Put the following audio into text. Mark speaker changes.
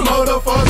Speaker 1: motherfucker.